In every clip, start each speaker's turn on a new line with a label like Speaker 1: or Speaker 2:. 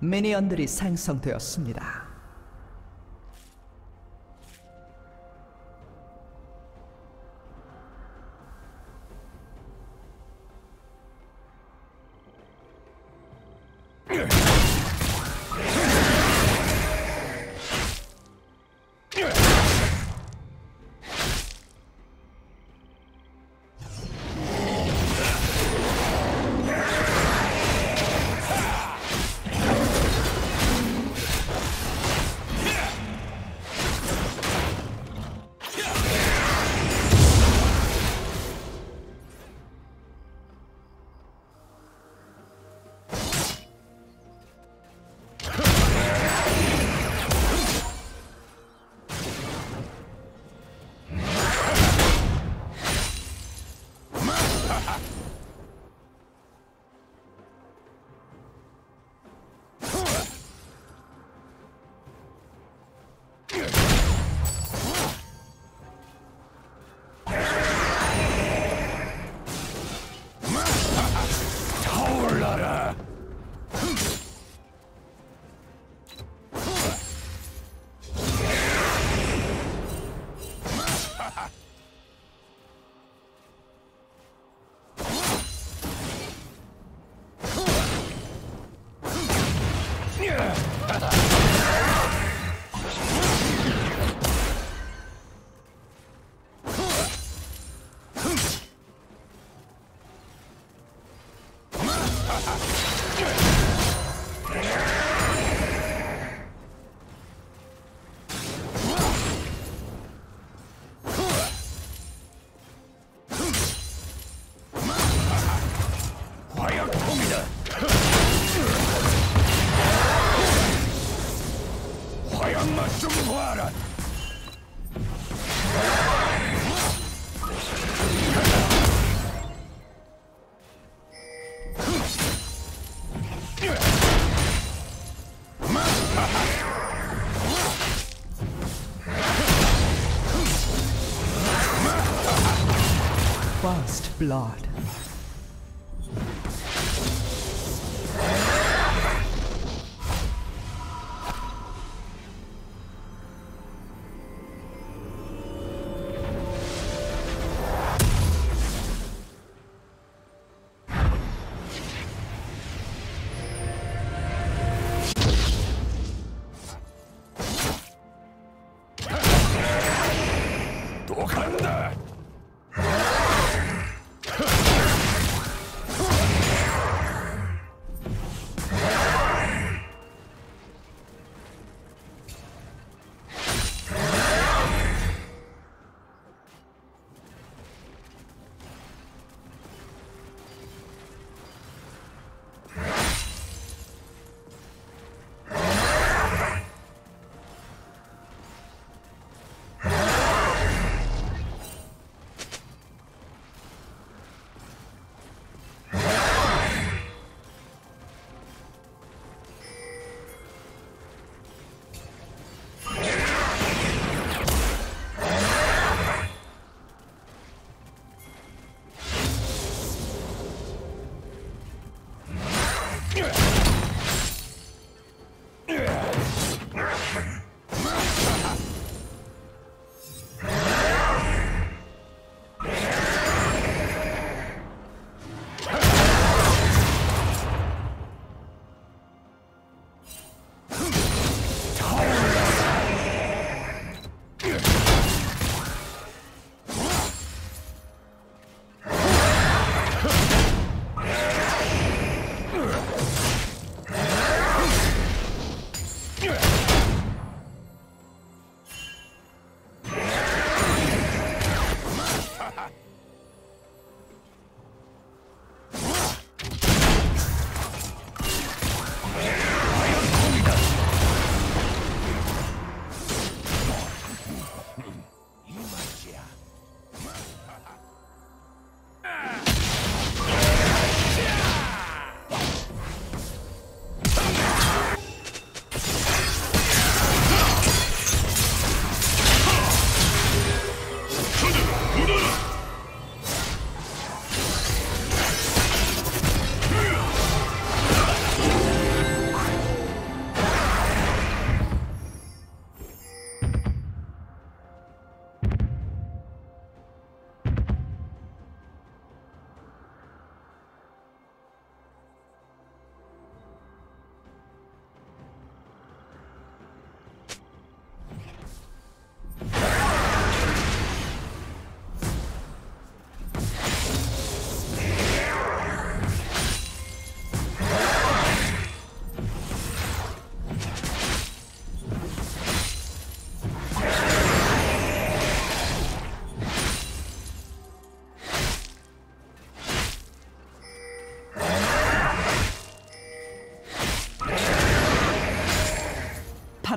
Speaker 1: 미니언들이 생성되었습니다. Blood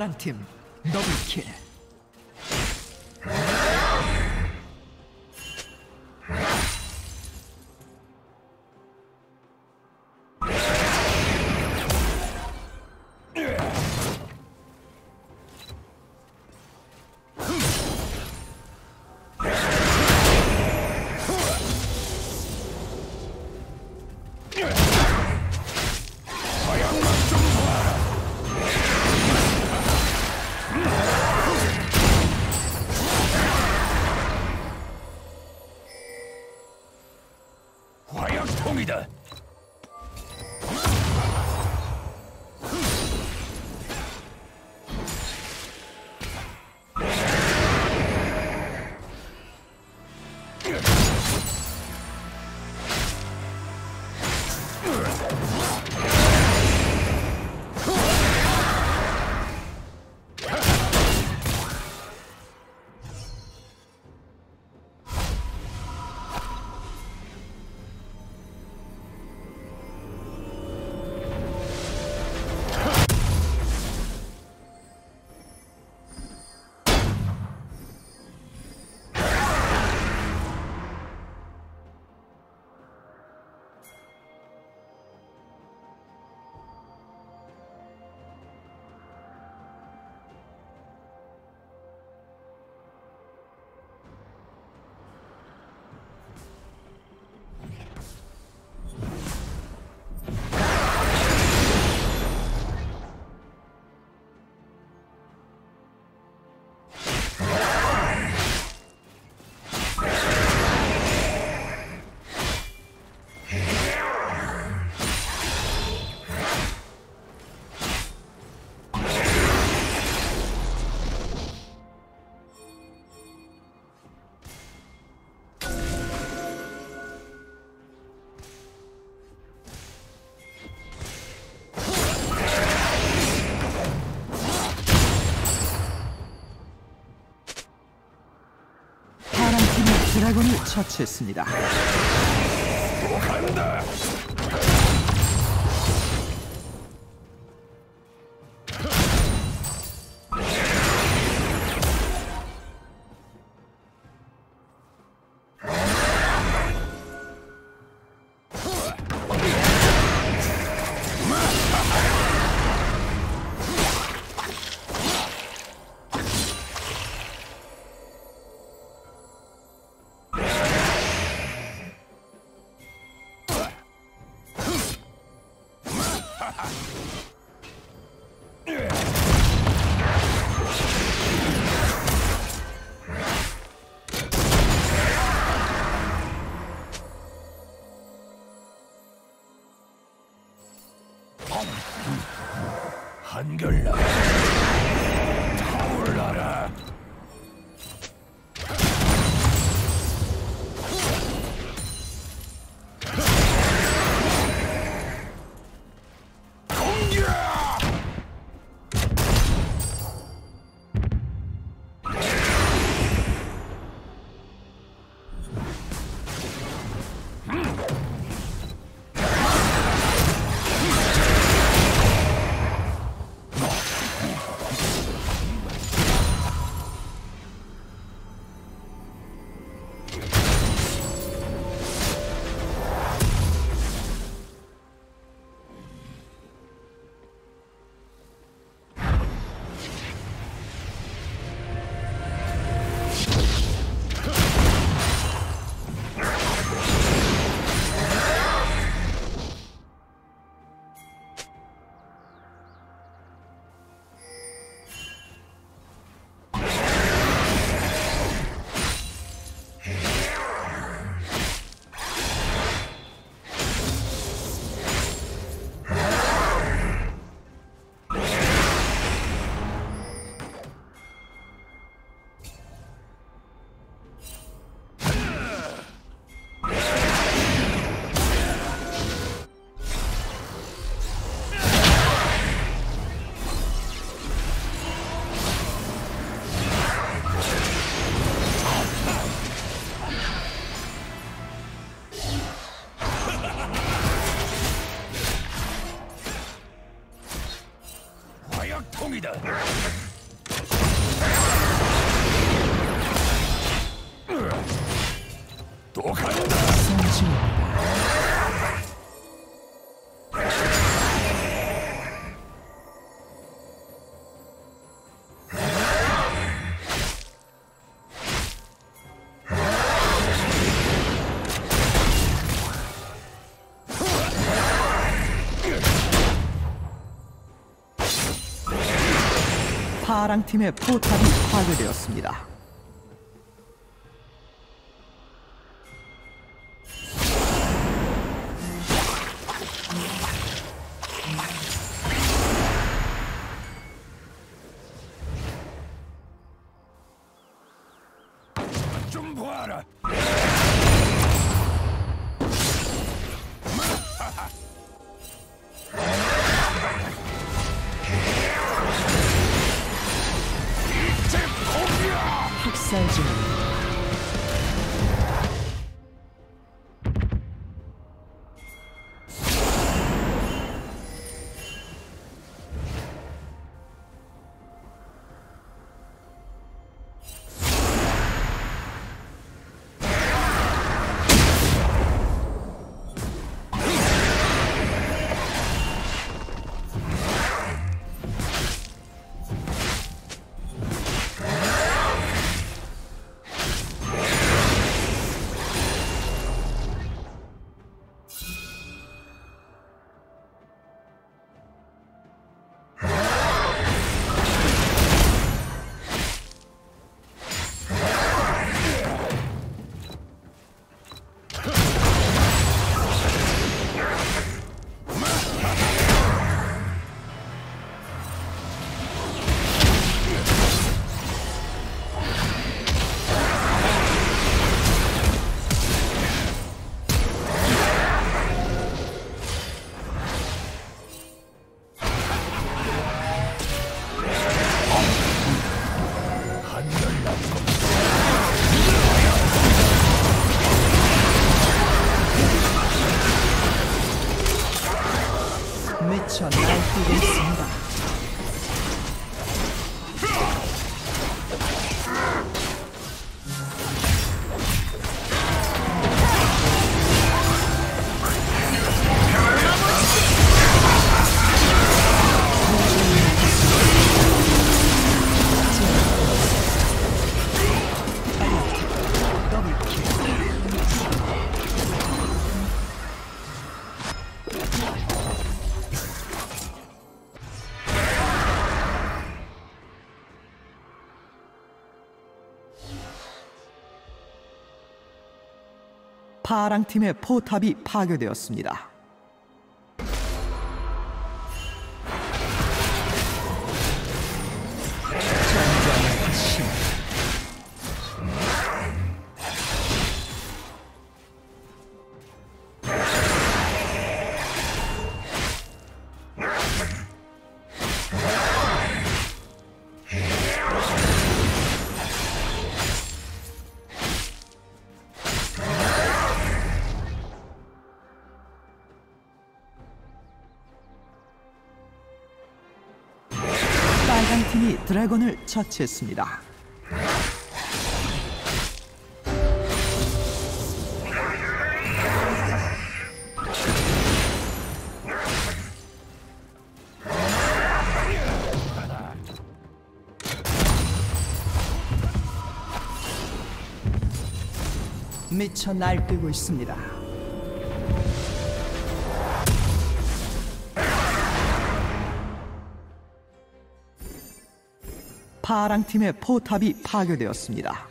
Speaker 1: 파랑팀 더블킬. 드래곤을 처치했습니다.
Speaker 2: 또 간다. 한결나 が富
Speaker 1: だどかんだ 파랑 팀의 포탑이 파괴되었습니다. 파랑 팀의 포탑이 파괴되었습니다. 이 드래곤을 처치했습니다. 미쳐 날뛰고 있습니다. 파랑 팀의 포탑이 파괴되었습니다.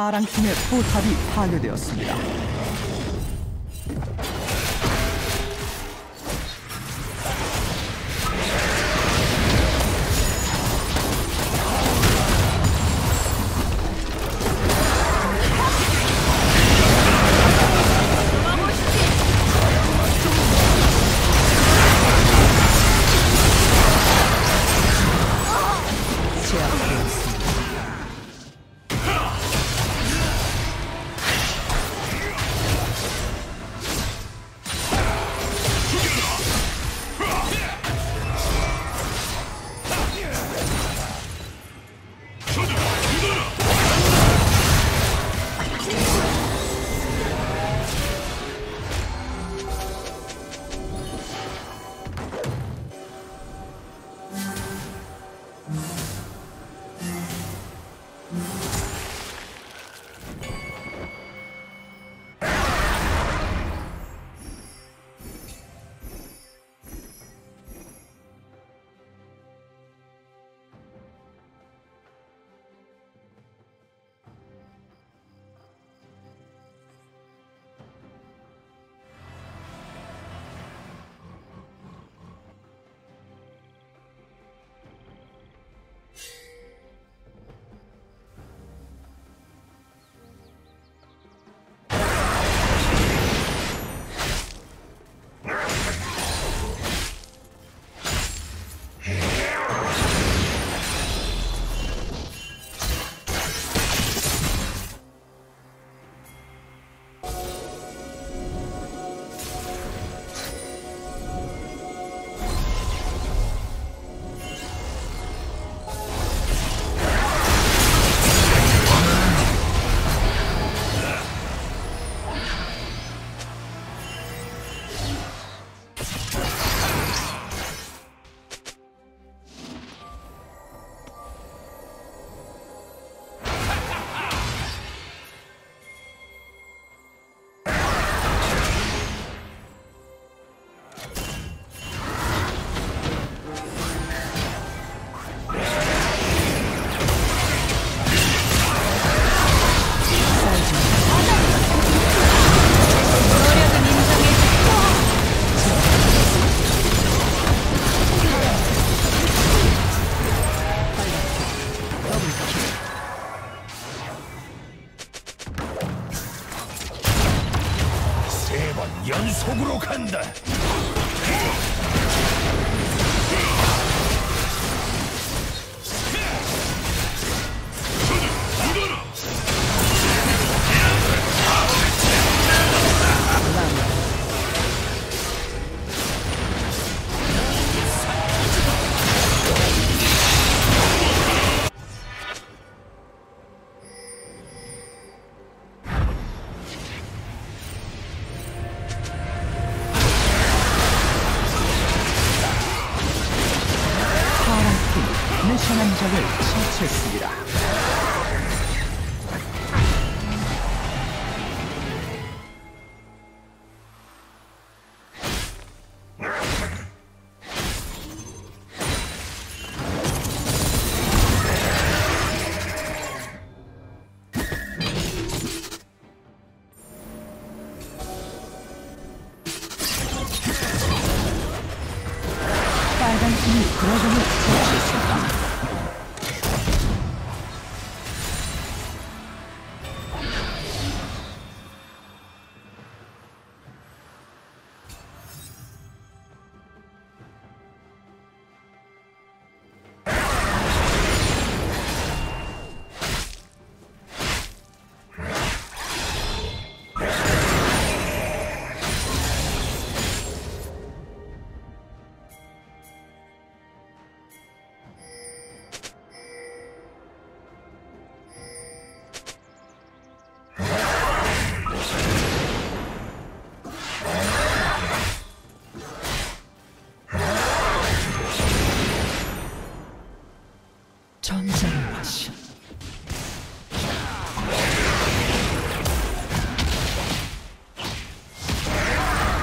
Speaker 1: 파랑 팀의 포탑이 파괴되었습니다. 빨간 팀이 드래곤을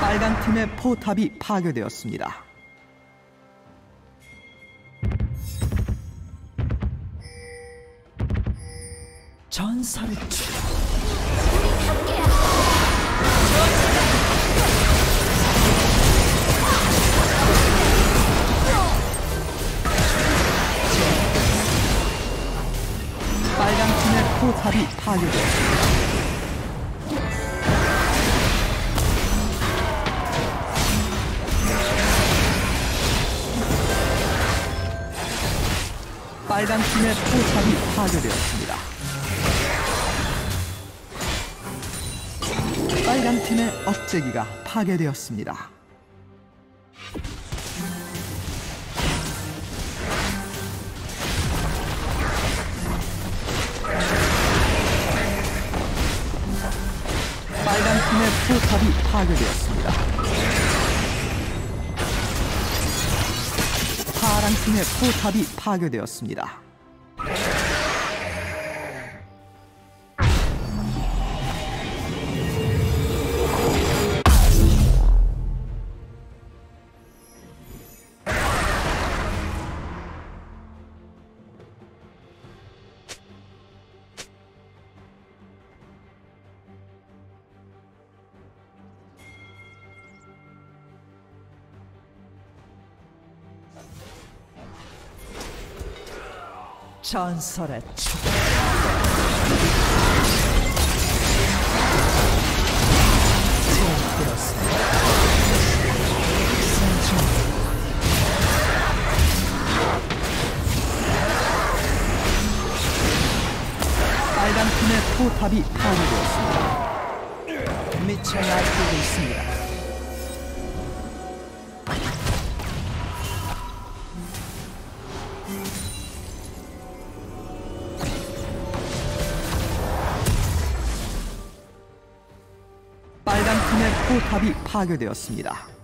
Speaker 1: 빨간 팀의 포탑이 파괴되었습니다. 전설의 출 빨간 팀의 포탑이 파괴되었습니다. 빨간 팀의 포탑이 파괴되었습니다. 빨간 팀의 업제기가 파괴되었습니다. 빨간 팀의 포탑이 파괴되었습니다. 파란 팀의 포탑이 파괴되었습니다. 전설의 춤. 제압되었습니다. 빨간 팀의 포탑이 파괴되었습니다. 미쳐 날 파괴되었습니다.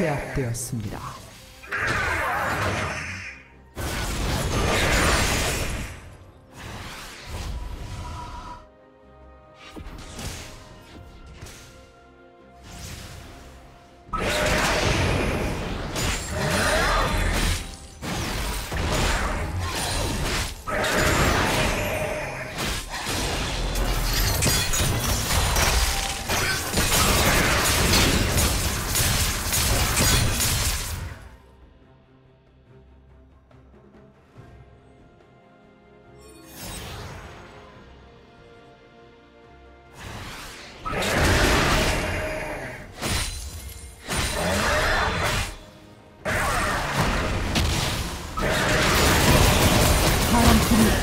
Speaker 1: 제압되었습니다.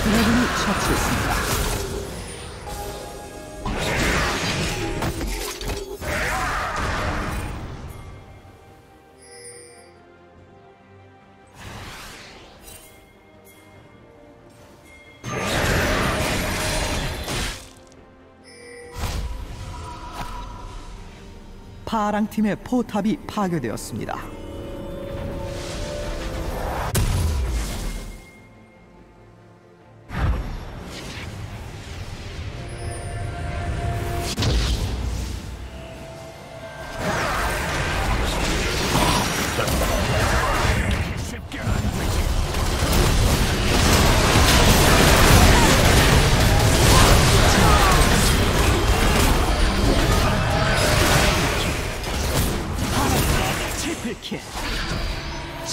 Speaker 1: 드래곤이 처치했습니다. 파랑 팀의 포탑이 파괴되었습니다.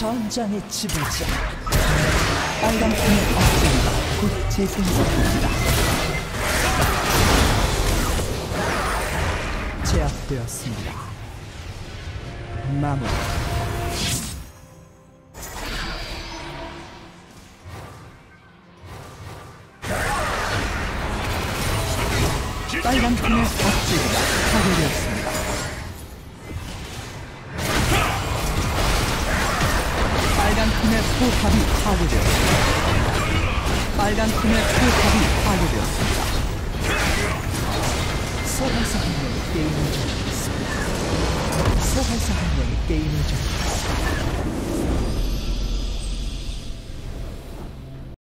Speaker 1: 전장의 지배자 빨간팀의 악재가 곧 재생됩니다. 제압되었습니다. 마무리.